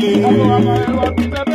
ayé.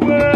forever.